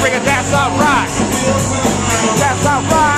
bring it, that's alright. That's alright.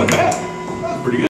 with that.